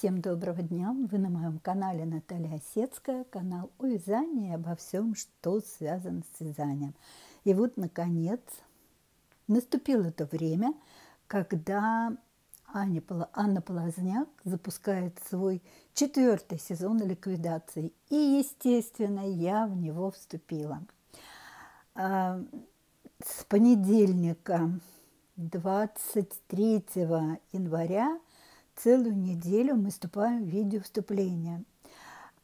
Всем доброго дня! Вы на моем канале Наталья Осецкая, канал о вязании и обо всем, что связано с вязанием. И вот, наконец, наступило то время, когда Аня, Анна Полозняк запускает свой четвертый сезон ликвидации. И, естественно, я в него вступила. А, с понедельника 23 января целую неделю мы вступаем в видео вступления.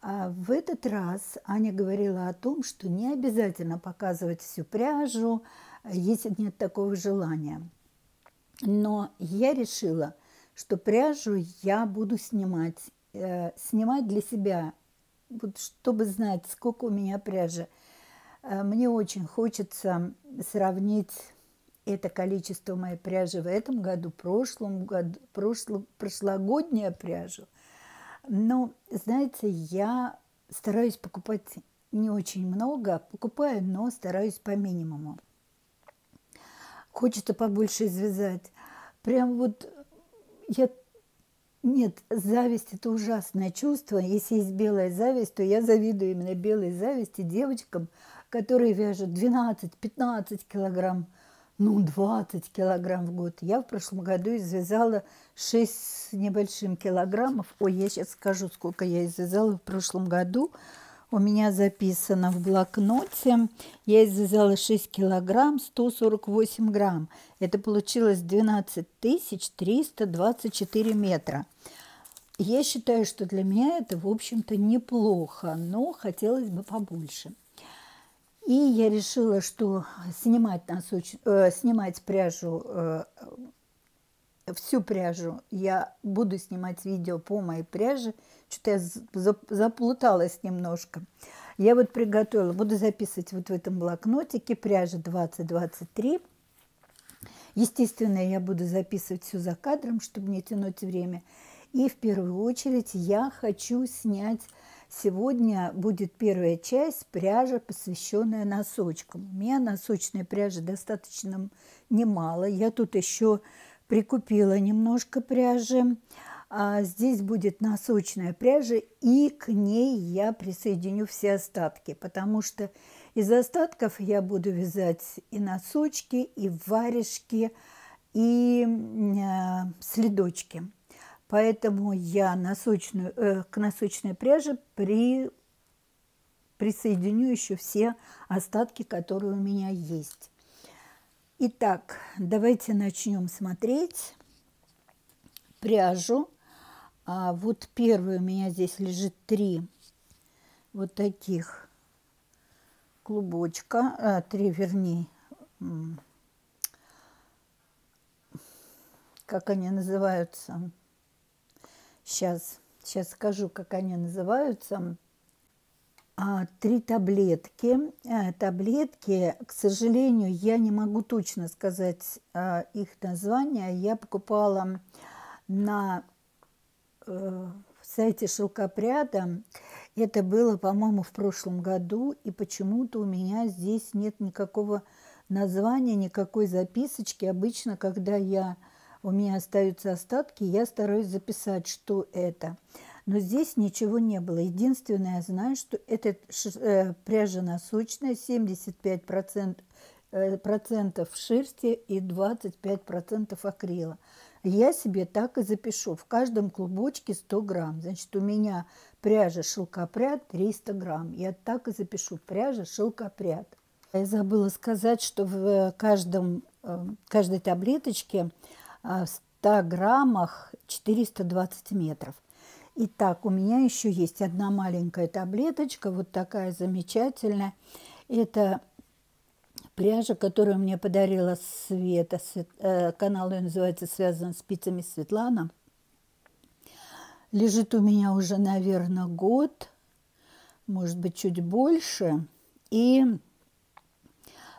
А в этот раз Аня говорила о том, что не обязательно показывать всю пряжу, если нет такого желания. Но я решила, что пряжу я буду снимать, э, снимать для себя, вот чтобы знать, сколько у меня пряжи. Э, мне очень хочется сравнить это количество моей пряжи в этом году, прошлом году, прошло, прошлогодняя пряжу. Но, знаете, я стараюсь покупать не очень много, покупаю, но стараюсь по минимуму. Хочется побольше извязать. Прям вот я... Нет, зависть – это ужасное чувство. Если есть белая зависть, то я завидую именно белой зависти девочкам, которые вяжут 12-15 килограмм ну, 20 килограмм в год. Я в прошлом году извязала 6 с небольшим килограммов. Ой, я сейчас скажу, сколько я извязала в прошлом году. У меня записано в блокноте. Я извязала 6 килограмм 148 грамм. Это получилось 12 324 метра. Я считаю, что для меня это, в общем-то, неплохо, но хотелось бы побольше. И я решила, что снимать, носоч... э, снимать пряжу, э, всю пряжу, я буду снимать видео по моей пряже. Что-то я заплуталась немножко. Я вот приготовила, буду записывать вот в этом блокнотике пряжа 2023. Естественно, я буду записывать все за кадром, чтобы не тянуть время. И в первую очередь я хочу снять Сегодня будет первая часть пряжа, посвященная носочкам. У меня носочной пряжи достаточно немало. Я тут еще прикупила немножко пряжи. А здесь будет носочная пряжа, и к ней я присоединю все остатки, потому что из остатков я буду вязать и носочки, и варежки, и э, следочки. Поэтому я носочную, э, к носочной пряже при, присоединю еще все остатки, которые у меня есть. Итак, давайте начнем смотреть пряжу. А вот первый у меня здесь лежит три вот таких клубочка, а, три вернее, как они называются, Сейчас, сейчас скажу, как они называются. А, три таблетки. А, таблетки, к сожалению, я не могу точно сказать а, их название. Я покупала на э, сайте шелкопряда. Это было, по-моему, в прошлом году, и почему-то у меня здесь нет никакого названия, никакой записочки. Обычно, когда я у меня остаются остатки, я стараюсь записать, что это. Но здесь ничего не было. Единственное, я знаю, что это э, пряжа носочная, 75% э, процентов шерсти и 25% акрила. Я себе так и запишу. В каждом клубочке 100 грамм. Значит, у меня пряжа шелкопряд 300 грамм. Я так и запишу. Пряжа шелкопряд. Я забыла сказать, что в каждом, э, каждой таблеточке в 100 граммах 420 метров. Итак, у меня еще есть одна маленькая таблеточка, вот такая замечательная. Это пряжа, которую мне подарила Света. Э, канал ее называется «Связан с спицами Светлана». Лежит у меня уже, наверное, год, может быть, чуть больше. И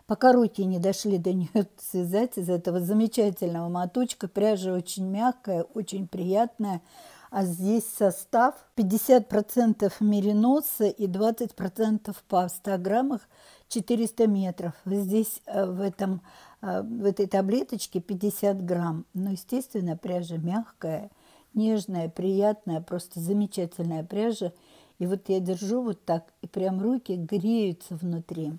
Пока руки не дошли до нее связать из этого замечательного моточка. Пряжа очень мягкая, очень приятная. А здесь состав 50% мериноса и 20% по 100 граммах 400 метров. Здесь э, в, этом, э, в этой таблеточке 50 грамм. Но, естественно, пряжа мягкая, нежная, приятная, просто замечательная пряжа. И вот я держу вот так, и прям руки греются внутри.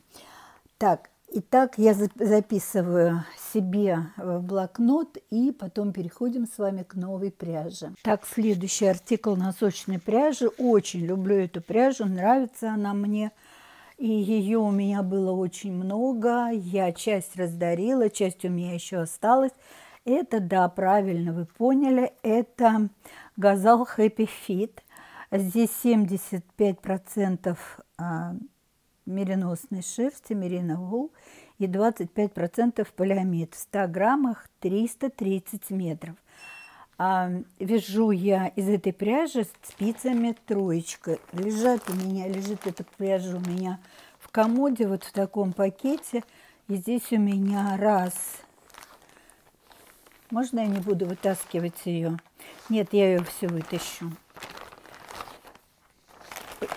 Так, итак, я записываю себе в блокнот, и потом переходим с вами к новой пряже. Так, следующий артикл носочной пряжи. Очень люблю эту пряжу, нравится она мне. И ее у меня было очень много. Я часть раздарила, часть у меня еще осталась. Это, да, правильно вы поняли, это Газал Happy Fit. Здесь 75% а, мериносной шерсти, мериновул, и 25% полиамид. В 100 граммах 330 метров. А, вяжу я из этой пряжи спицами троечка. Лежат у меня, лежит эта пряжа у меня в комоде, вот в таком пакете. И здесь у меня раз, можно я не буду вытаскивать ее? Нет, я ее все вытащу.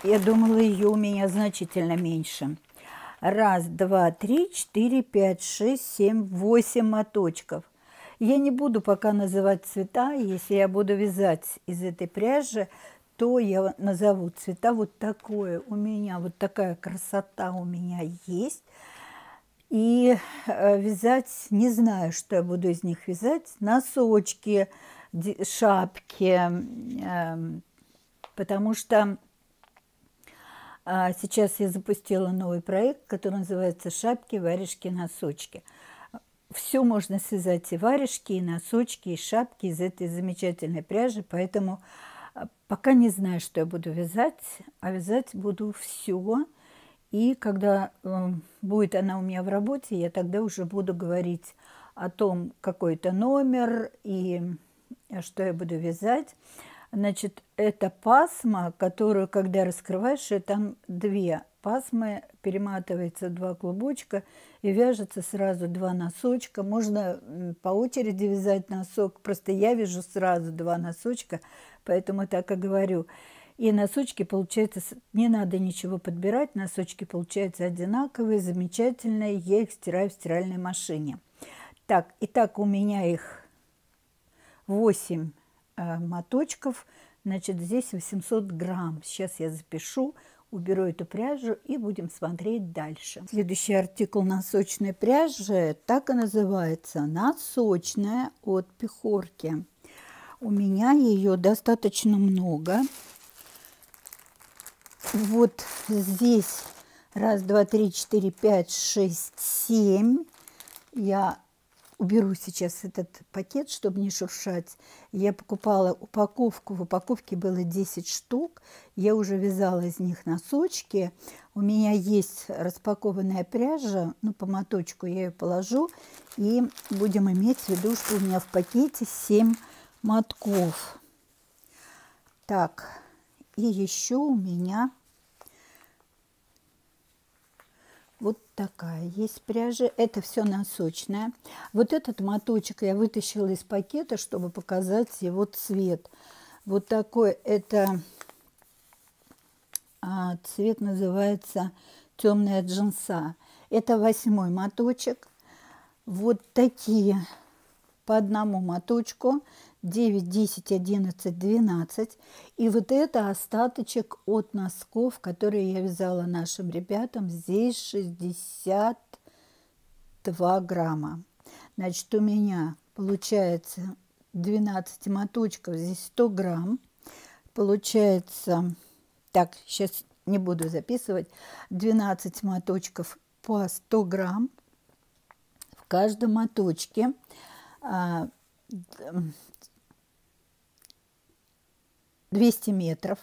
Я думала, ее у меня значительно меньше. Раз, два, три, четыре, пять, шесть, семь, восемь моточков. Я не буду пока называть цвета. Если я буду вязать из этой пряжи, то я назову цвета вот такое. У меня вот такая красота у меня есть. И э, вязать, не знаю, что я буду из них вязать, носочки, шапки, эм, потому что а, сейчас я запустила новый проект, который называется «Шапки, варежки, носочки». Все можно связать и варежки, и носочки, и шапки из этой замечательной пряжи, поэтому а, пока не знаю, что я буду вязать, а вязать буду все – и когда э, будет она у меня в работе, я тогда уже буду говорить о том, какой то номер и э, что я буду вязать. Значит, это пасма, которую, когда раскрываешь, там две пасмы, перематывается два клубочка и вяжется сразу два носочка. Можно по очереди вязать носок, просто я вяжу сразу два носочка, поэтому так и говорю – и носочки получаются, не надо ничего подбирать, носочки получаются одинаковые, замечательные. Я их стираю в стиральной машине. Так, итак, у меня их 8 э, моточков, значит, здесь 800 грамм. Сейчас я запишу, уберу эту пряжу и будем смотреть дальше. Следующий артикул носочной пряжи так и называется «Носочная от пехорки». У меня ее достаточно много. Вот здесь раз, два, три, четыре, пять, шесть, семь. Я уберу сейчас этот пакет, чтобы не шуршать. Я покупала упаковку, в упаковке было 10 штук. Я уже вязала из них носочки. У меня есть распакованная пряжа, ну, по моточку я ее положу. И будем иметь в виду, что у меня в пакете 7 мотков. Так, и еще у меня Вот такая есть пряжа. Это все носочная. Вот этот моточек я вытащила из пакета, чтобы показать его цвет. Вот такой это а, цвет называется темная джинса. Это восьмой моточек. Вот такие по одному моточку. 9, 10, 11, 12. И вот это остаточек от носков, которые я вязала нашим ребятам. Здесь 62 грамма. Значит, у меня получается 12 моточков, здесь 100 грамм. Получается, так, сейчас не буду записывать, 12 моточков по 100 грамм. В каждом моточке а, 200 метров.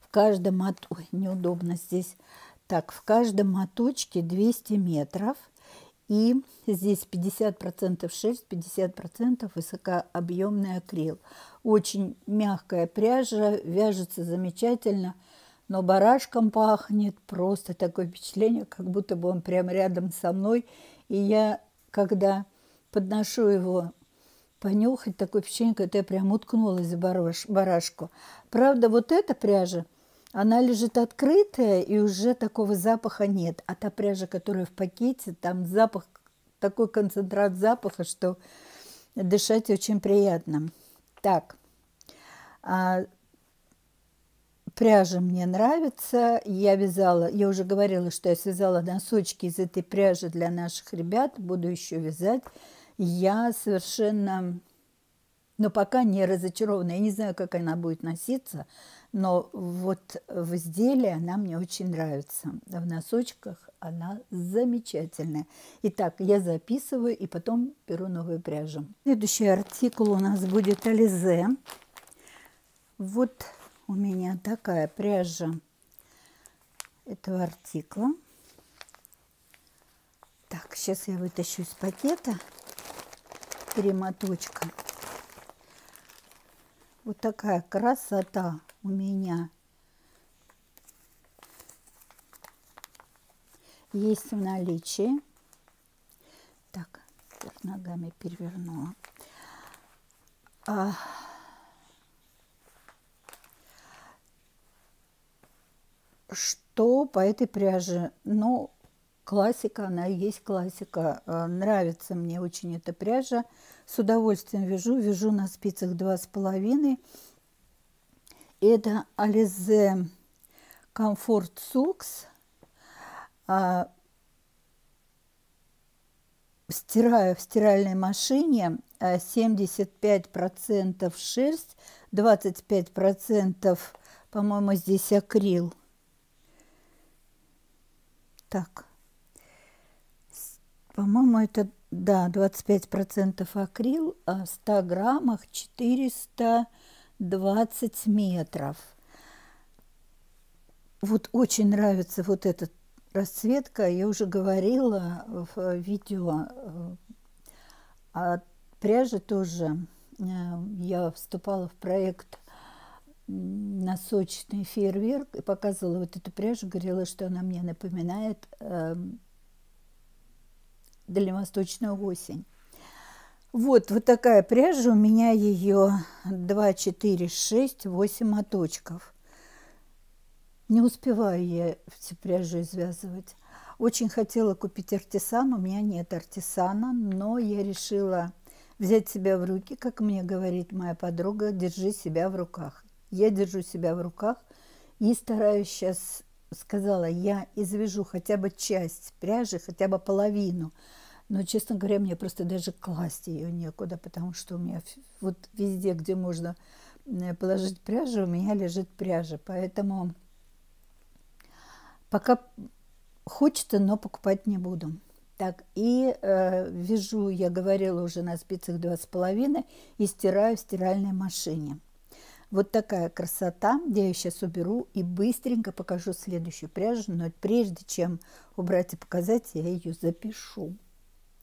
В каждом мот... Ой, неудобно здесь. Так, в каждом моточке 200 метров. И здесь 50% шерсть, 50% высокообъемный акрил. Очень мягкая пряжа, вяжется замечательно, но барашком пахнет. Просто такое впечатление, как будто бы он прямо рядом со мной. И я, когда подношу его понюхать, такое впечатление, когда я прям уткнулась в бараш, барашку. Правда, вот эта пряжа, она лежит открытая, и уже такого запаха нет. А та пряжа, которая в пакете, там запах, такой концентрат запаха, что дышать очень приятно. Так, а, пряжа мне нравится. Я вязала, я уже говорила, что я связала носочки из этой пряжи для наших ребят. Буду еще вязать. Я совершенно, но пока не разочарована. Я не знаю, как она будет носиться, но вот в изделии она мне очень нравится. В носочках она замечательная. Итак, я записываю и потом беру новую пряжу. Следующий артикул у нас будет Ализе. Вот у меня такая пряжа этого артикла. Так, сейчас я вытащу из пакета три моточка. Вот такая красота у меня есть в наличии. Так, ногами перевернула. А, что по этой пряже? Ну, классика, она и есть классика. А, нравится мне очень эта пряжа. С удовольствием вяжу. Вяжу на спицах два с половиной. Это Alize Comfort Socks. А, стираю в стиральной машине 75% а, шерсть, 25% по-моему, здесь акрил. Так. По-моему, это, да, 25% акрил, а в 100 граммах 420 метров. Вот очень нравится вот эта расцветка. Я уже говорила в видео о пряже тоже. Э, я вступала в проект носочный фейерверк и показывала вот эту пряжу, говорила, что она мне напоминает э, дальневосточную осень. Вот, вот такая пряжа, у меня ее 2, 4, 6, 8 моточков. Не успеваю я всю пряжу извязывать. Очень хотела купить артисан, у меня нет артисана, но я решила взять себя в руки, как мне говорит моя подруга, держи себя в руках. Я держу себя в руках и стараюсь сейчас, сказала, я извяжу хотя бы часть пряжи, хотя бы половину – но, честно говоря, мне просто даже класть ее некуда, потому что у меня вот везде, где можно э, положить пряжу, у меня лежит пряжа. Поэтому пока хочется, но покупать не буду. Так, и э, вяжу, я говорила уже на спицах два с половиной, и стираю в стиральной машине. Вот такая красота. Я ее сейчас уберу и быстренько покажу следующую пряжу. Но прежде чем убрать и показать, я ее запишу.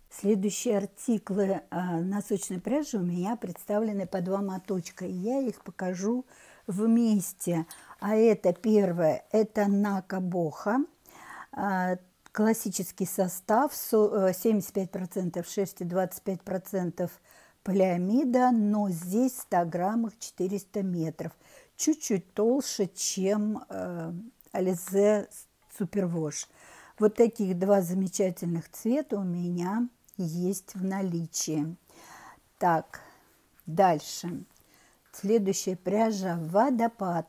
Следующие артиклы а, носочной пряжи у меня представлены по два моточка. И я их покажу вместе. А это первое, это Нака Боха. А, классический состав, 75% шерсти, 25% полиамида, но здесь в 100 граммах 400 метров. Чуть-чуть толще, чем э, Ализе Супервош. Вот таких два замечательных цвета у меня – есть в наличии. Так, дальше. Следующая пряжа «Водопад».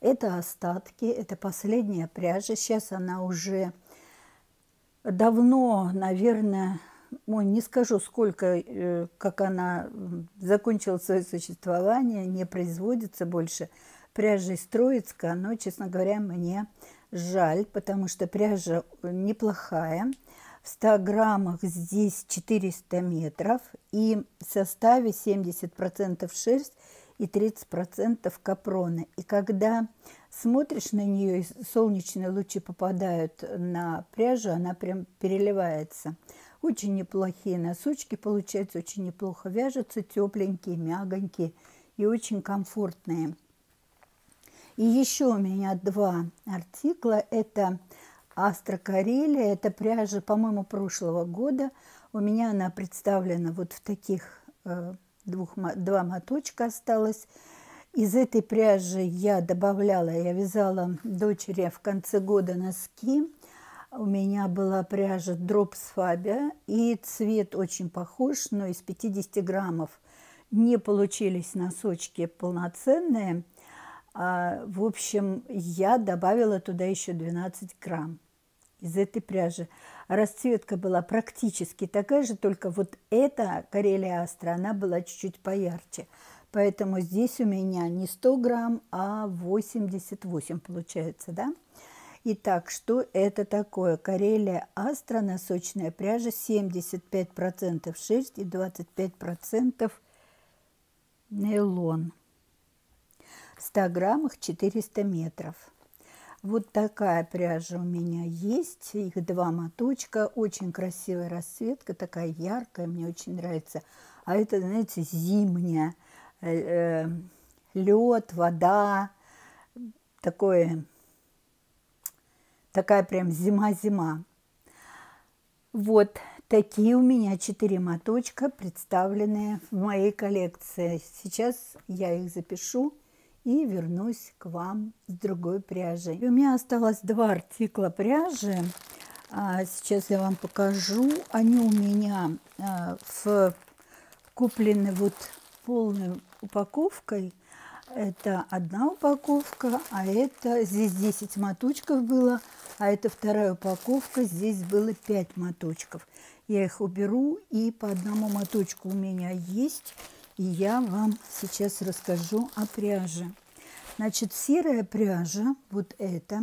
Это остатки, это последняя пряжа. Сейчас она уже давно, наверное, ой, не скажу, сколько, э, как она закончила свое существование, не производится больше. Пряжа из Троицка, но, честно говоря, мне жаль, потому что пряжа неплохая. В 100 граммах здесь 400 метров и в составе 70% шерсть и 30% капроны. И когда смотришь на нее, солнечные лучи попадают на пряжу, она прям переливается. Очень неплохие носочки получаются, очень неплохо вяжутся, тепленькие, мягонькие и очень комфортные. И еще у меня два артикла. Это Астра Карелия. Это пряжа, по-моему, прошлого года. У меня она представлена вот в таких э, двух, два моточка осталось. Из этой пряжи я добавляла, я вязала дочери в конце года носки. У меня была пряжа Drops Fabia, и цвет очень похож, но из 50 граммов не получились носочки полноценные. А, в общем, я добавила туда еще 12 грамм из этой пряжи. Расцветка была практически такая же, только вот эта Карелия Астра, она была чуть-чуть поярче. Поэтому здесь у меня не 100 грамм, а 88 получается, да? Итак, что это такое? Карелия Астра, носочная пряжа, 75% шерсть и 25% нейлон. В 100 граммах 400 метров. Вот такая пряжа у меня есть. Их два моточка. Очень красивая расцветка, такая яркая, мне очень нравится. А это, знаете, зимняя. Э, э, лед, вода. Такое, такая прям зима-зима. Вот такие у меня четыре моточка, представленные в моей коллекции. Сейчас я их запишу и вернусь к вам с другой пряжей. у меня осталось два артикла пряжи. А, сейчас я вам покажу. Они у меня а, в, куплены вот полной упаковкой. Это одна упаковка, а это здесь 10 моточков было, а это вторая упаковка, здесь было 5 моточков. Я их уберу, и по одному моточку у меня есть – и я вам сейчас расскажу о пряже. Значит, серая пряжа, вот эта,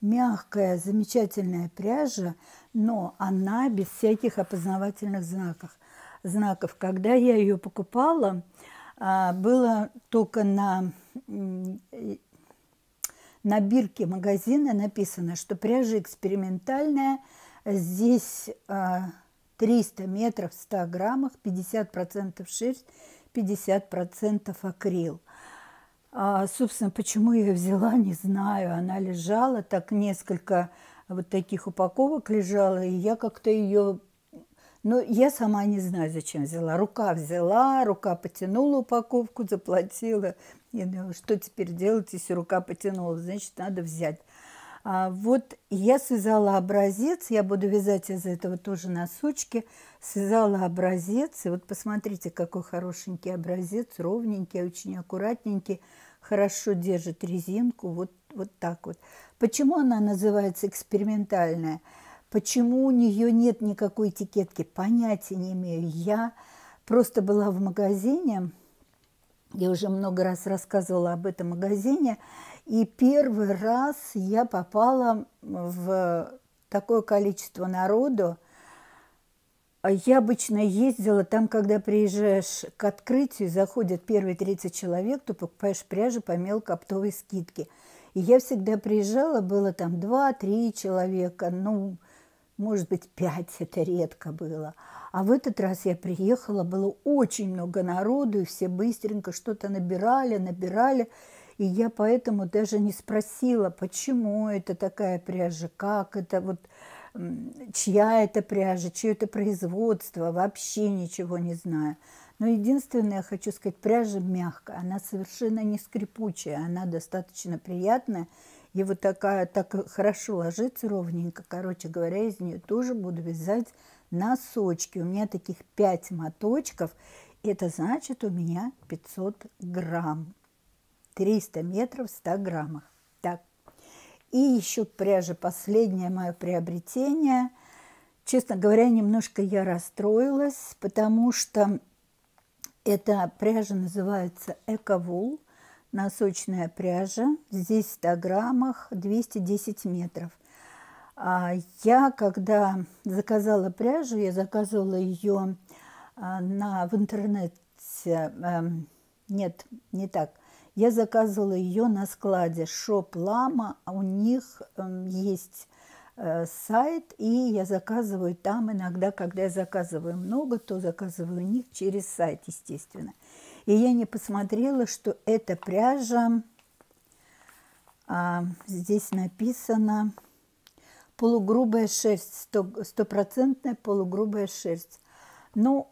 мягкая, замечательная пряжа, но она без всяких опознавательных знаков. знаков. Когда я ее покупала, было только на, на бирке магазина написано, что пряжа экспериментальная, здесь 300 а, метров в 100 граммах, 50% шерсть, 50% акрил. А, собственно, почему я взяла, не знаю. Она лежала, так несколько вот таких упаковок лежала, и я как-то ее... Ну, я сама не знаю, зачем взяла. Рука взяла, рука потянула упаковку, заплатила. Я думаю, что теперь делать, если рука потянула? Значит, надо взять. А вот я связала образец, я буду вязать из этого тоже носочки. Связала образец, и вот посмотрите, какой хорошенький образец, ровненький, очень аккуратненький, хорошо держит резинку, вот, вот так вот. Почему она называется экспериментальная? Почему у нее нет никакой этикетки? Понятия не имею. Я просто была в магазине, я уже много раз рассказывала об этом магазине, и первый раз я попала в такое количество народу. Я обычно ездила там, когда приезжаешь к открытию, заходят первые 30 человек, ты покупаешь пряжу по мелкооптовой скидке. И я всегда приезжала, было там 2-3 человека, ну, может быть, 5, это редко было. А в этот раз я приехала, было очень много народу, и все быстренько что-то набирали, набирали. И я поэтому даже не спросила, почему это такая пряжа, как это вот, чья это пряжа, чье это производство, вообще ничего не знаю. Но единственное, я хочу сказать, пряжа мягкая, она совершенно не скрипучая, она достаточно приятная. И вот такая, так хорошо ложится ровненько. Короче говоря, из нее тоже буду вязать носочки. У меня таких 5 моточков. Это значит у меня 500 грамм. 300 метров в 100 граммах. Так. И еще к пряже последнее мое приобретение. Честно говоря, немножко я расстроилась, потому что эта пряжа называется Эковул, носочная пряжа. Здесь в 100 граммах 210 метров. А я, когда заказала пряжу, я заказывала ее а, на, в интернете, эм, нет, не так – я заказывала ее на складе Лама, а у них э, есть э, сайт, и я заказываю там иногда, когда я заказываю много, то заказываю у них через сайт, естественно. И я не посмотрела, что эта пряжа, а, здесь написано полугрубая шерсть, стопроцентная полугрубая шерсть. Ну,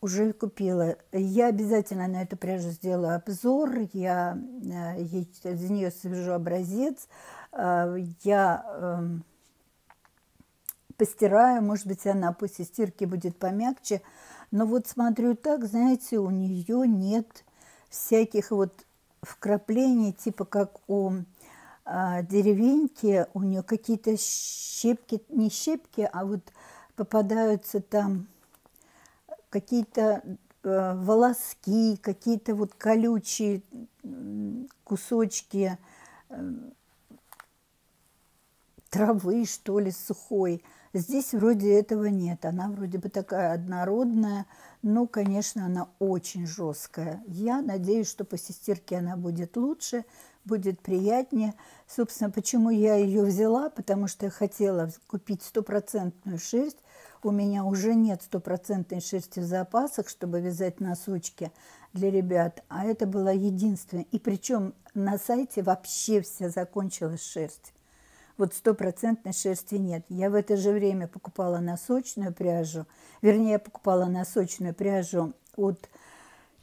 уже купила. Я обязательно на эту пряжу сделаю обзор, я э, из нее свяжу образец, э, я эм, постираю, может быть, она после стирки будет помягче, Но вот смотрю так, знаете, у нее нет всяких вот вкраплений, типа как у а, деревеньки, у нее какие-то щепки, не щепки, а вот попадаются там какие-то э, волоски, какие-то вот колючие кусочки э, травы, что ли, сухой. Здесь вроде этого нет. Она вроде бы такая однородная, но, конечно, она очень жесткая. Я надеюсь, что по сестерке она будет лучше, будет приятнее. Собственно, почему я ее взяла? Потому что я хотела купить стопроцентную шерсть. У меня уже нет стопроцентной шерсти в запасах, чтобы вязать носочки для ребят. А это была единственная. И причем на сайте вообще вся закончилась шерсть вот стопроцентной шерсти нет. Я в это же время покупала носочную пряжу, вернее, я покупала носочную пряжу от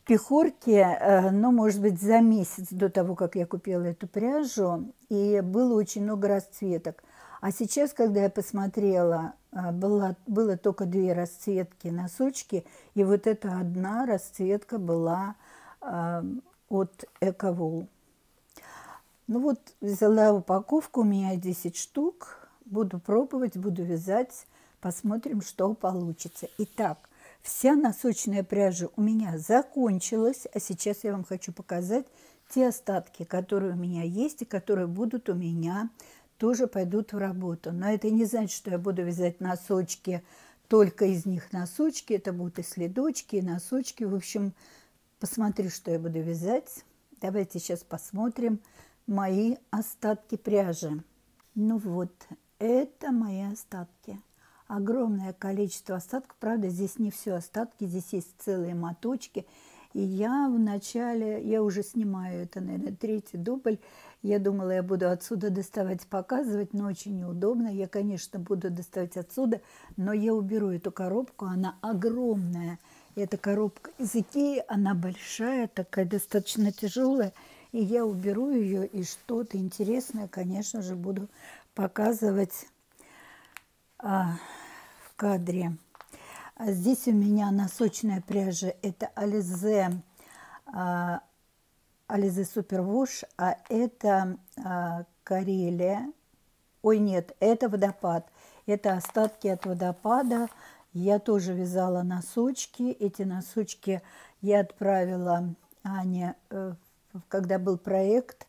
Пехорки, э, ну, может быть, за месяц до того, как я купила эту пряжу, и было очень много расцветок. А сейчас, когда я посмотрела, э, было, было только две расцветки носочки, и вот эта одна расцветка была э, от Эковол. Ну вот, взяла упаковку, у меня 10 штук. Буду пробовать, буду вязать, посмотрим, что получится. Итак, вся носочная пряжа у меня закончилась, а сейчас я вам хочу показать те остатки, которые у меня есть и которые будут у меня тоже пойдут в работу. Но это не значит, что я буду вязать носочки, только из них носочки. Это будут и следочки, и носочки. В общем, посмотри, что я буду вязать. Давайте сейчас посмотрим мои остатки пряжи. Ну вот, это мои остатки. Огромное количество остатков. Правда, здесь не все остатки, здесь есть целые моточки. И я вначале, я уже снимаю это, наверное, третий дубль. Я думала, я буду отсюда доставать, показывать, но очень неудобно. Я, конечно, буду доставать отсюда, но я уберу эту коробку, она огромная. Эта коробка из Икеи, она большая, такая достаточно тяжелая. И я уберу ее, и что-то интересное, конечно же, буду показывать а, в кадре. А здесь у меня носочная пряжа. Это Ализе, а, Ализе Супервош, а это а, Карелия. Ой, нет, это водопад. Это остатки от водопада. Я тоже вязала носочки. Эти носочки я отправила Ане в когда был проект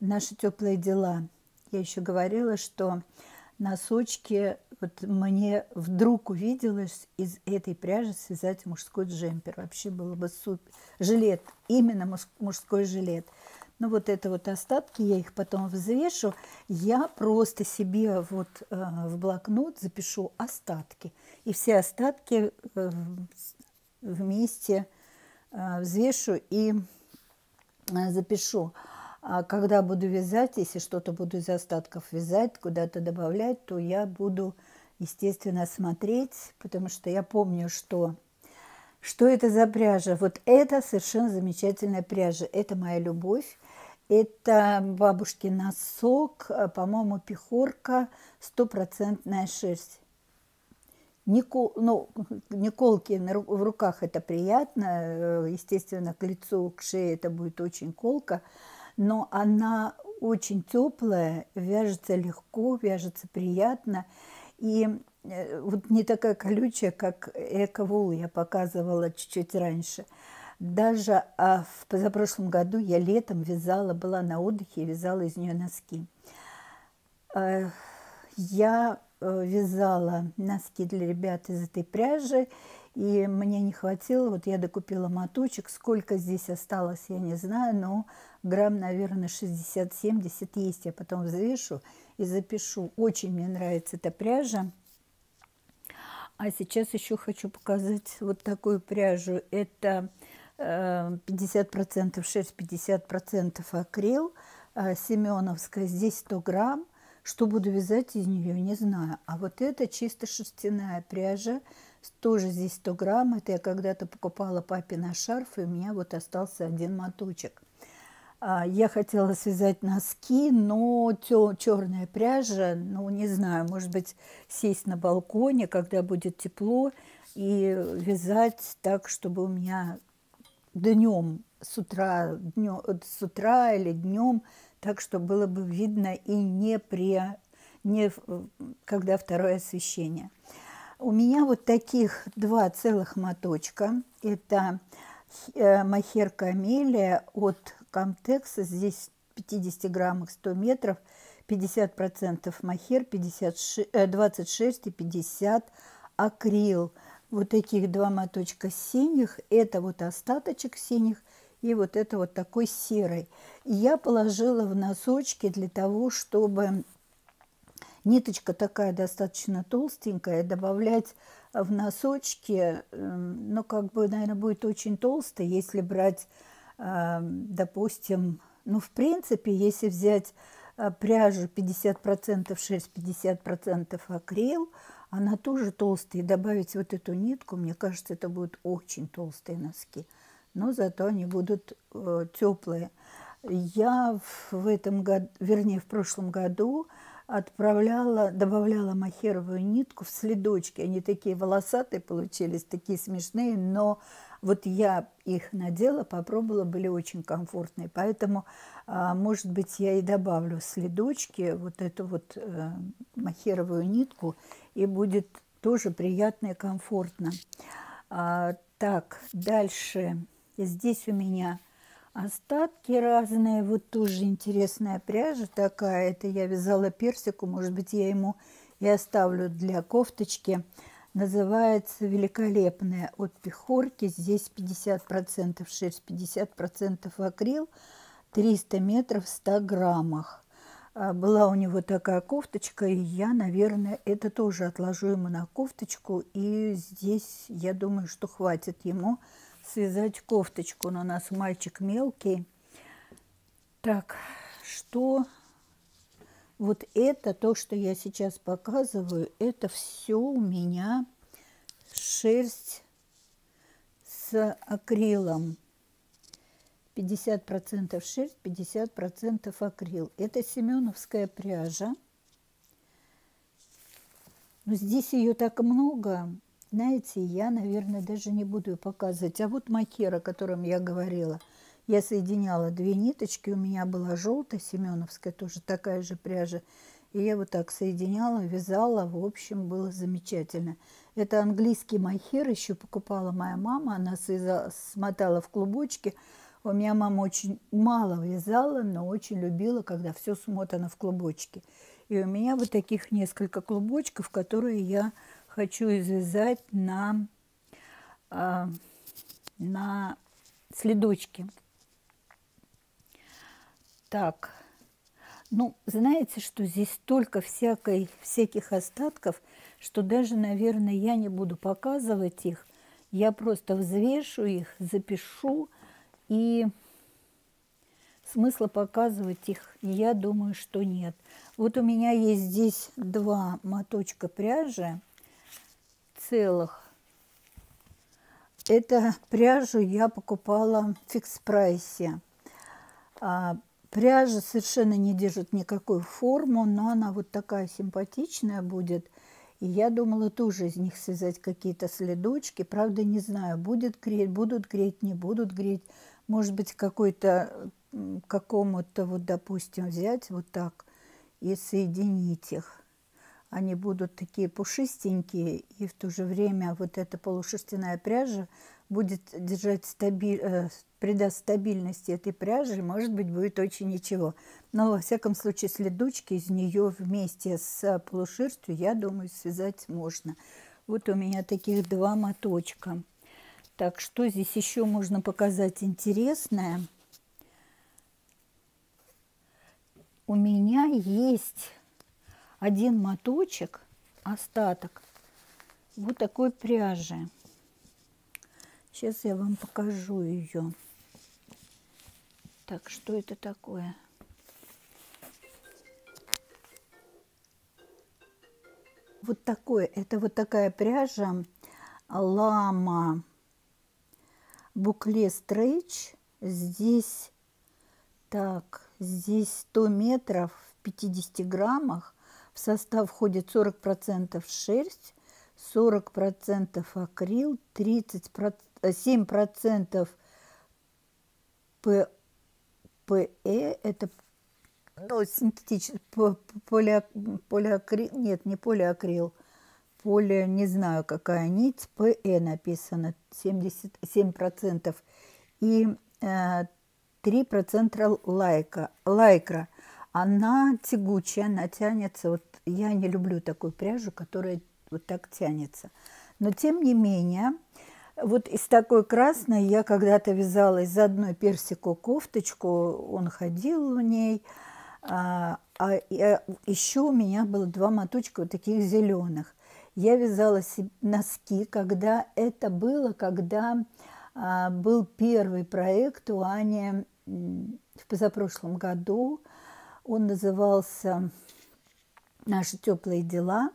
«Наши теплые дела», я еще говорила, что носочки, вот мне вдруг увиделось из этой пряжи связать мужской джемпер. Вообще было бы супер. Жилет, именно мужской жилет. Ну вот это вот остатки, я их потом взвешу. Я просто себе вот э, в блокнот запишу остатки. И все остатки э, вместе э, взвешу и запишу. А когда буду вязать, если что-то буду из остатков вязать, куда-то добавлять, то я буду, естественно, смотреть, потому что я помню, что, что это за пряжа. Вот это совершенно замечательная пряжа. Это моя любовь. Это бабушкин носок, э, по-моему, пехорка, стопроцентная шерсть. Никол, ну, Николки в руках это приятно, э, естественно, к лицу, к шее это будет очень колко, но она очень теплая, вяжется легко, вяжется приятно. И э, вот не такая колючая, как эковул я показывала чуть-чуть раньше. Даже а в позапрошлом году я летом вязала, была на отдыхе, вязала из нее носки. Я вязала носки для ребят из этой пряжи, и мне не хватило, вот я докупила моточек, сколько здесь осталось, я не знаю, но грамм, наверное, 60-70 есть, я потом взвешу и запишу. Очень мне нравится эта пряжа. А сейчас еще хочу показать вот такую пряжу. Это 50% э, шерсть, 50% акрил, э, Семеновская, здесь 100 грамм. Что буду вязать из нее, не знаю. А вот это чисто шерстяная пряжа, тоже здесь 100 грамм. Это я когда-то покупала папе на шарф, и у меня вот остался один моточек. А, я хотела связать носки, но черная пряжа, ну, не знаю, может быть, сесть на балконе, когда будет тепло, и вязать так, чтобы у меня днем с утра, днем, с утра или днем, так, чтобы было бы видно и не при, не когда второе освещение. У меня вот таких два целых моточка. Это э, махерка Амелия от Комтекса. Здесь 50 граммах 100 метров, 50% махер, 56, 26 и 50 акрил. Вот таких два моточка синих. Это вот остаточек синих и вот это вот такой серый. И я положила в носочки для того, чтобы Ниточка такая достаточно толстенькая, добавлять в носочки, эм, ну, как бы, наверное, будет очень толсто, если брать, эм, допустим, ну, в принципе, если взять э, пряжу 50% шерсть, 50% акрил, она тоже толстая. И добавить вот эту нитку, мне кажется, это будут очень толстые носки. Но зато они будут э, теплые. Я в этом году, вернее, в прошлом году отправляла, добавляла махеровую нитку в следочки. Они такие волосатые получились, такие смешные, но вот я их надела, попробовала, были очень комфортные. Поэтому, а, может быть, я и добавлю следочки, вот эту вот э, махеровую нитку, и будет тоже приятно и комфортно. А, так, дальше. Здесь у меня Остатки разные, вот тоже интересная пряжа такая. Это я вязала персику, может быть, я ему и оставлю для кофточки. Называется «Великолепная» от Пехорки. Здесь 50% шерсть, 50% акрил, 300 метров в 100 граммах. А, была у него такая кофточка, и я, наверное, это тоже отложу ему на кофточку. И здесь, я думаю, что хватит ему связать кофточку, но у нас мальчик мелкий. Так, что вот это, то, что я сейчас показываю, это все у меня шерсть с акрилом. 50% шерсть, 50% акрил. Это семеновская пряжа. Но здесь ее так много, знаете, я, наверное, даже не буду показывать. А вот макер, о котором я говорила. Я соединяла две ниточки, у меня была желтая семеновская, тоже такая же пряжа. И я вот так соединяла, вязала, в общем, было замечательно. Это английский махер, еще покупала моя мама, она связала, смотала в клубочки. У меня мама очень мало вязала, но очень любила, когда все смотано в клубочки. И у меня вот таких несколько клубочков, которые я хочу извязать на, э, на следочки. Так, ну, знаете, что здесь столько всякой, всяких остатков, что даже, наверное, я не буду показывать их. Я просто взвешу их, запишу, и смысла показывать их, я думаю, что нет. Вот у меня есть здесь два моточка пряжи – целых. Это пряжу я покупала в фикс-прайсе. А, пряжа совершенно не держит никакую форму, но она вот такая симпатичная будет. И я думала тоже из них связать какие-то следочки. Правда, не знаю, будет греть, будут греть, не будут греть. Может быть, какой-то какому-то, вот, допустим, взять вот так и соединить их они будут такие пушистенькие, и в то же время вот эта полушерстяная пряжа будет держать стабиль, э, придаст стабильности этой пряжи, может быть, будет очень ничего. Но, во всяком случае, следучки из нее вместе с полушерстью, я думаю, связать можно. Вот у меня таких два моточка. Так, что здесь еще можно показать интересное? У меня есть один моточек, остаток вот такой пряжи. Сейчас я вам покажу ее. Так, что это такое? Вот такое, это вот такая пряжа лама букле стрейч. Здесь, так, здесь 100 метров в 50 граммах. Состав входит 40% шерсть, 40% акрил, 30%, 7% П, ПЭ, это ну, синтетический, поли, полиакрил, нет, не полиакрил, поле, не знаю, какая нить, ПЭ написано, 77%, и э, 3% лайка, лайкра. Она тягучая, она тянется. Вот я не люблю такую пряжу, которая вот так тянется. Но тем не менее, вот из такой красной я когда-то вязала из одной персику кофточку, он ходил в ней, а, а я, еще у меня было два моточка вот таких зеленых. Я вязала носки, когда это было, когда а, был первый проект у Ани в позапрошлом году. Он назывался «Наши теплые дела».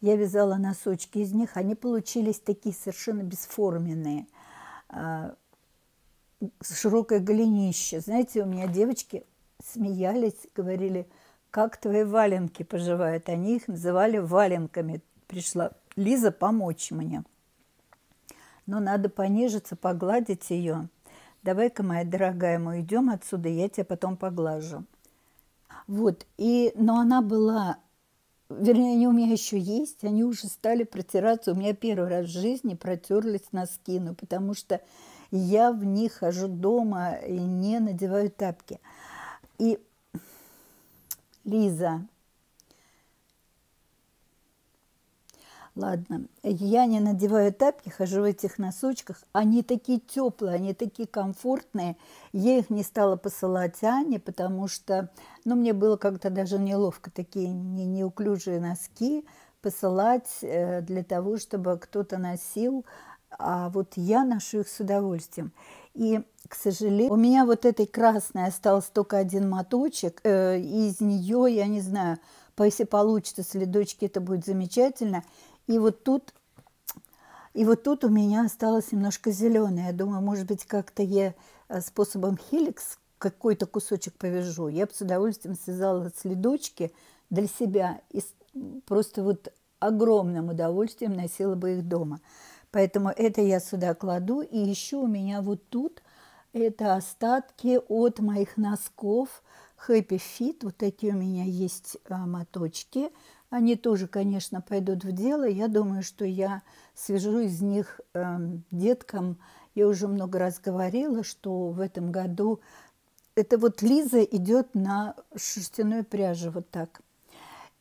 Я вязала носочки из них. Они получились такие совершенно бесформенные, а, широкое голенище. Знаете, у меня девочки смеялись, говорили, как твои валенки поживают. Они их называли валенками. Пришла Лиза помочь мне. Но надо понежиться, погладить ее. Давай-ка, моя дорогая, мы идем отсюда, я тебя потом поглажу. Вот, и, но она была, вернее, они у меня еще есть, они уже стали протираться. У меня первый раз в жизни протерлись носки, ну, потому что я в них хожу дома и не надеваю тапки. И Лиза, Ладно, я не надеваю тапки, хожу в этих носочках. Они такие теплые, они такие комфортные. Я их не стала посылать Ане, потому что, ну, мне было как-то даже неловко такие не, неуклюжие носки посылать э, для того, чтобы кто-то носил. А вот я ношу их с удовольствием. И, к сожалению, у меня вот этой красной остался только один моточек. Э, из нее, я не знаю, если получится следочки, это будет замечательно. И вот тут, и вот тут у меня осталось немножко зеленое. Я думаю, может быть, как-то я э, способом хеликс какой-то кусочек повяжу. Я бы с удовольствием связала следочки для себя и просто вот огромным удовольствием носила бы их дома. Поэтому это я сюда кладу. И еще у меня вот тут это остатки от моих носков Happy Fit. Вот такие у меня есть а, моточки. Они тоже, конечно, пойдут в дело. Я думаю, что я свяжу из них э, деткам. Я уже много раз говорила, что в этом году это вот Лиза идет на шерстяной пряже вот так.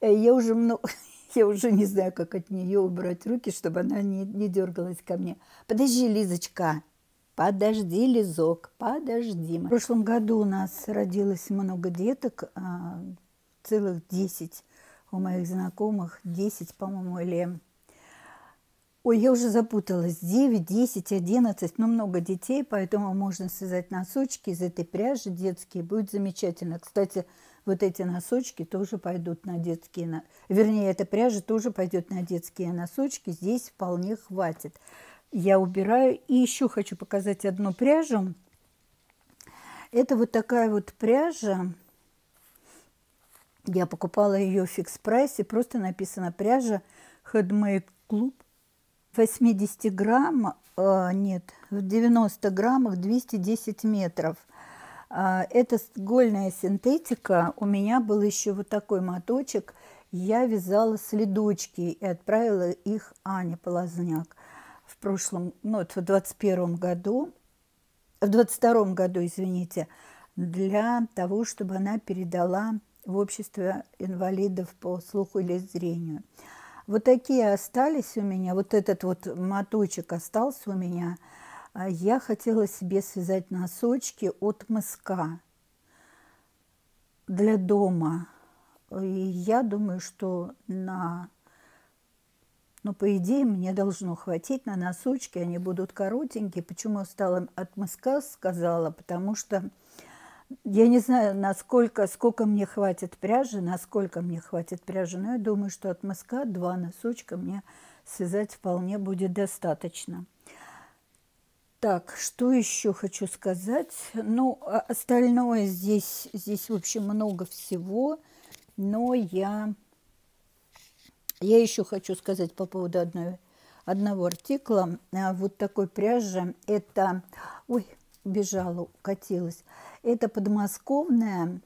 Э, я уже много, я уже не знаю, как от нее убрать руки, чтобы она не, не дергалась ко мне. Подожди, Лизочка, подожди, Лизок, подожди. В прошлом году у нас родилось много деток, а, целых десять у моих знакомых 10, по-моему, или... Ой, я уже запуталась. 9, 10, 11, ну, много детей, поэтому можно связать носочки из этой пряжи детские. Будет замечательно. Кстати, вот эти носочки тоже пойдут на детские... Вернее, эта пряжа тоже пойдет на детские носочки. Здесь вполне хватит. Я убираю. И еще хочу показать одну пряжу. Это вот такая вот пряжа. Я покупала ее в фикс-прайсе, просто написано пряжа Handmade Club. 80 грамм, э, нет, в 90 граммах 210 метров. Э, это гольная синтетика. У меня был еще вот такой моточек. Я вязала следочки и отправила их Ане Полозняк в прошлом, ну, вот в 21 году, в 22 году, извините, для того, чтобы она передала в обществе инвалидов по слуху или зрению. Вот такие остались у меня, вот этот вот моточек остался у меня. А я хотела себе связать носочки от мыска для дома. И я думаю, что на... Ну, по идее, мне должно хватить на носочки, они будут коротенькие. Почему я стала от мыска сказала? Потому что я не знаю, насколько, сколько мне хватит пряжи, насколько мне хватит пряжи, но я думаю, что от мыска два носочка мне связать вполне будет достаточно. Так, что еще хочу сказать? Ну, а остальное здесь, здесь, в общем, много всего, но я, я еще хочу сказать по поводу одной одного артикла а, вот такой пряжи. Это, ой, бежала, укатилась. Это подмосковная.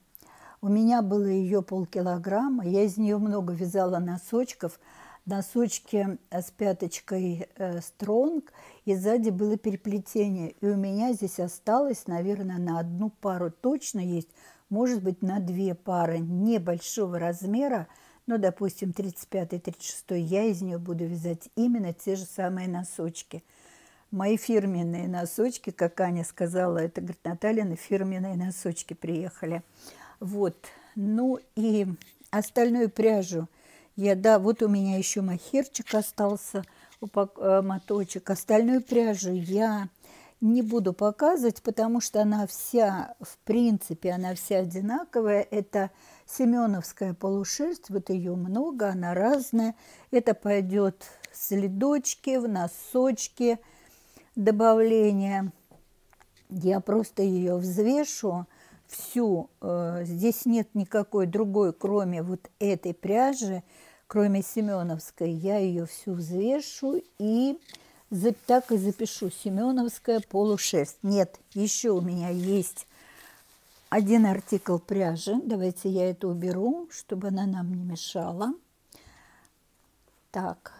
У меня было ее полкилограмма. Я из нее много вязала носочков. Носочки с пяточкой э, стронг. И сзади было переплетение. И у меня здесь осталось, наверное, на одну пару точно есть. Может быть, на две пары небольшого размера – ну, допустим, 35-36, я из нее буду вязать именно те же самые носочки. Мои фирменные носочки, как Аня сказала, это, говорит, Наталья, фирменные носочки приехали. Вот, ну и остальную пряжу я, да, вот у меня еще махерчик остался, э, моточек. Остальную пряжу я не буду показывать, потому что она вся, в принципе, она вся одинаковая. Это Семеновская полушерсть, вот ее много, она разная. Это пойдет следочки, в носочки, добавление. Я просто ее взвешу всю. Э, здесь нет никакой другой, кроме вот этой пряжи, кроме Семеновской. Я ее всю взвешу и так и запишу. Семеновская полушерсть. Нет, еще у меня есть один артикл пряжи. Давайте я это уберу, чтобы она нам не мешала. Так,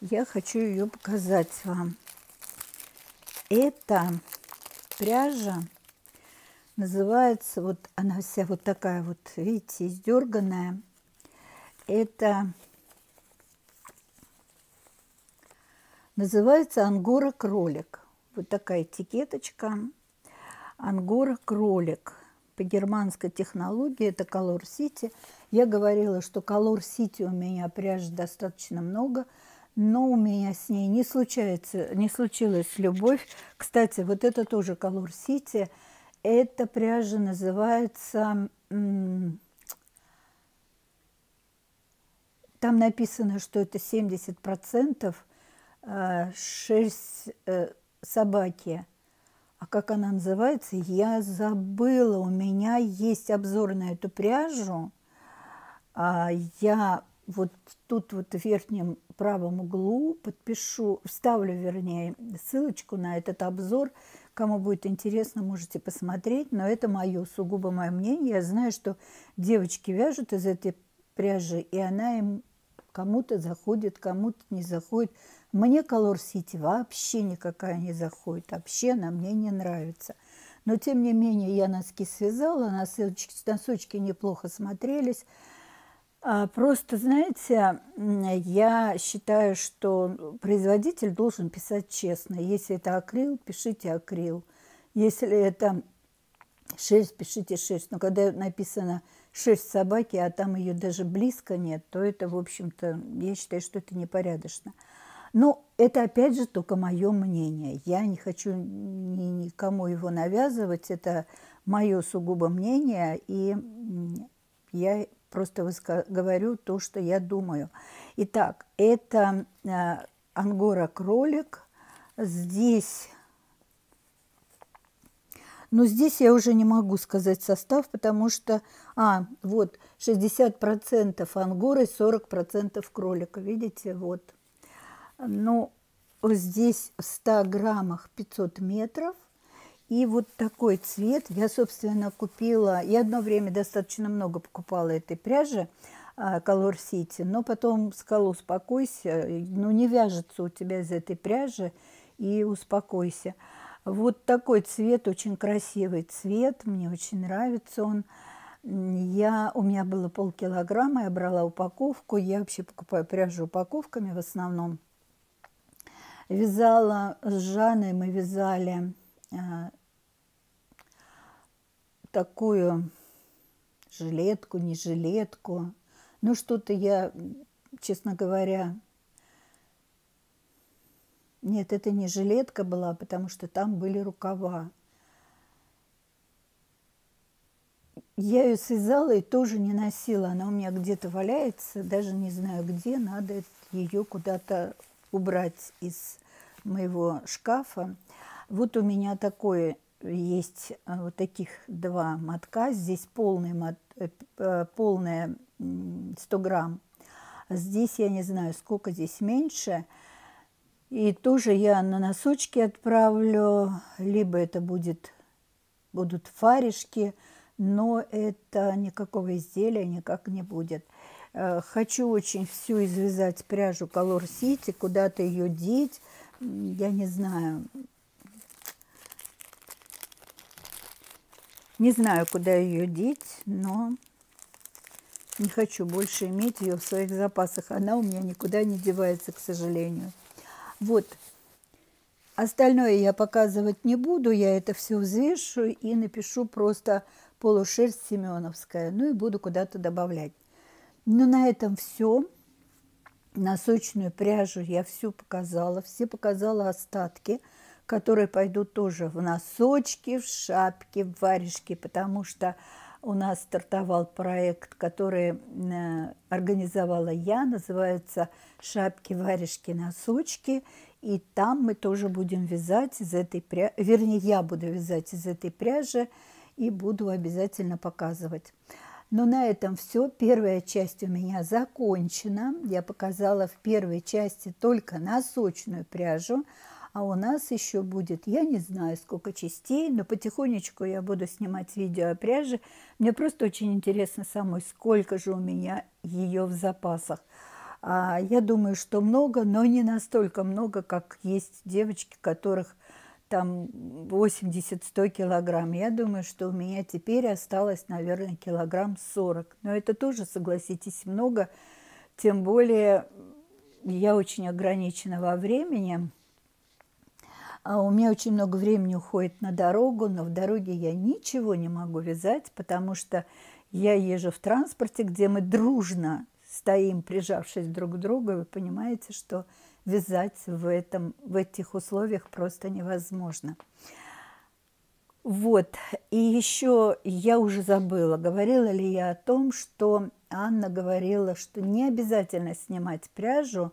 я хочу ее показать вам. Это пряжа называется, вот она вся вот такая вот, видите, издерганная. Это называется ангора кролик. Вот такая этикеточка. Ангора кролик. По германской технологии это Color City. Я говорила, что Color City у меня пряжи достаточно много, но у меня с ней не, случается, не случилась любовь. Кстати, вот это тоже Color City. Эта пряжа называется... Там написано, что это 70% шерсть э, собаки. А как она называется, я забыла. У меня есть обзор на эту пряжу. А я вот тут вот в верхнем правом углу подпишу, вставлю, вернее, ссылочку на этот обзор. Кому будет интересно, можете посмотреть. Но это мое, сугубо мое мнение. Я знаю, что девочки вяжут из этой пряжи, и она им кому-то заходит, кому-то не заходит. Мне Color City вообще никакая не заходит, вообще она мне не нравится. Но, тем не менее, я носки связала, носочки, носочки неплохо смотрелись. А просто, знаете, я считаю, что производитель должен писать честно. Если это акрил, пишите акрил. Если это шерсть, пишите шерсть. Но когда написано шерсть собаки, а там ее даже близко нет, то это, в общем-то, я считаю, что это непорядочно. Но это опять же только мое мнение. Я не хочу ни, никому его навязывать. Это мое сугубо мнение, и я просто говорю то, что я думаю. Итак, это э, ангора-кролик. Здесь но здесь я уже не могу сказать состав, потому что, а, вот, 60% ангоры, 40% кролика, видите, вот. Ну, здесь в 100 граммах 500 метров. И вот такой цвет я, собственно, купила. Я одно время достаточно много покупала этой пряжи а, Color City, но потом сказала, успокойся, ну не вяжется у тебя из этой пряжи, и успокойся. Вот такой цвет, очень красивый цвет, мне очень нравится он. Я, у меня было полкилограмма, я брала упаковку, я вообще покупаю пряжу упаковками в основном вязала с Жанной, мы вязали такую жилетку, не жилетку. Ну, что-то я, честно говоря, нет, это не жилетка была, потому что там были рукава. Я ее связала и тоже не носила. Она у меня где-то валяется, даже не знаю где. Надо ее куда-то убрать из моего шкафа. Вот у меня такое есть э, вот таких два мотка. Здесь полный мот, э, э, полная 100 грамм Здесь я не знаю, сколько здесь меньше. И тоже я на носочки отправлю, либо это будет, будут фаришки, но это никакого изделия никак не будет. Э, хочу очень всю извязать пряжу Color City, куда-то ее деть, я не знаю. Не знаю, куда ее деть, но не хочу больше иметь ее в своих запасах. Она у меня никуда не девается, к сожалению. Вот. Остальное я показывать не буду. Я это все взвешу и напишу просто полушерсть семеновская. Ну и буду куда-то добавлять. Ну, на этом все. Носочную пряжу я всю показала. Все показала остатки, которые пойдут тоже в носочки, в шапки, в варежки, потому что у нас стартовал проект, который э, организовала я, называется «Шапки, варежки, носочки». И там мы тоже будем вязать из этой пряжи, вернее, я буду вязать из этой пряжи и буду обязательно показывать. Но на этом все. Первая часть у меня закончена. Я показала в первой части только носочную пряжу, а у нас еще будет, я не знаю, сколько частей, но потихонечку я буду снимать видео о пряже. Мне просто очень интересно самой, сколько же у меня ее в запасах. А я думаю, что много, но не настолько много, как есть девочки, которых там 80-100 килограмм. Я думаю, что у меня теперь осталось, наверное, килограмм 40. Но это тоже, согласитесь, много. Тем более я очень ограничена во времени. А у меня очень много времени уходит на дорогу, но в дороге я ничего не могу вязать, потому что я езжу в транспорте, где мы дружно стоим, прижавшись друг к другу, вы понимаете, что вязать в, этом, в этих условиях просто невозможно. Вот, и еще я уже забыла, говорила ли я о том, что Анна говорила, что не обязательно снимать пряжу,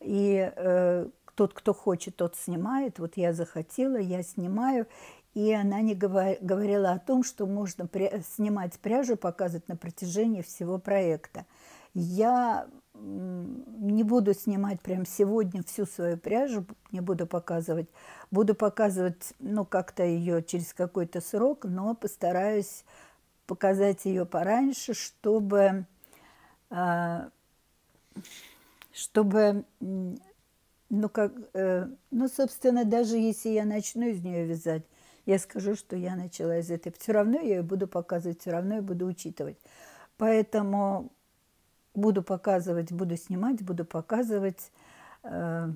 и э, тот, кто хочет, тот снимает. Вот я захотела, я снимаю. И она не говорила о том, что можно снимать пряжу, показывать на протяжении всего проекта. Я не буду снимать прям сегодня всю свою пряжу, не буду показывать. Буду показывать, ну, как-то ее через какой-то срок, но постараюсь показать ее пораньше, чтобы, а, чтобы ну, как, э, ну, собственно, даже если я начну из нее вязать, я скажу, что я начала из этой. Все равно я ее буду показывать, все равно я буду учитывать. Поэтому буду показывать, буду снимать, буду показывать. Э,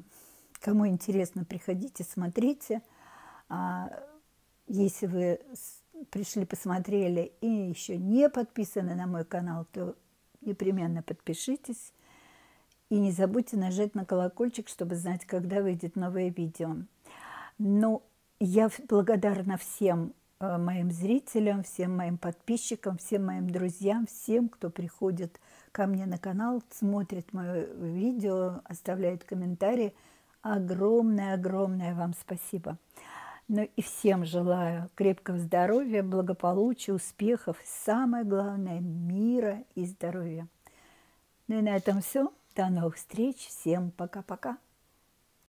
кому интересно, приходите, смотрите. А если вы пришли, посмотрели и еще не подписаны на мой канал, то непременно подпишитесь. И не забудьте нажать на колокольчик, чтобы знать, когда выйдет новое видео. Ну, я благодарна всем э, моим зрителям, всем моим подписчикам, всем моим друзьям, всем, кто приходит ко мне на канал, смотрит мое видео, оставляет комментарии. Огромное-огромное вам спасибо. Ну и всем желаю крепкого здоровья, благополучия, успехов, самое главное – мира и здоровья. Ну и на этом все. До новых встреч. Всем пока-пока.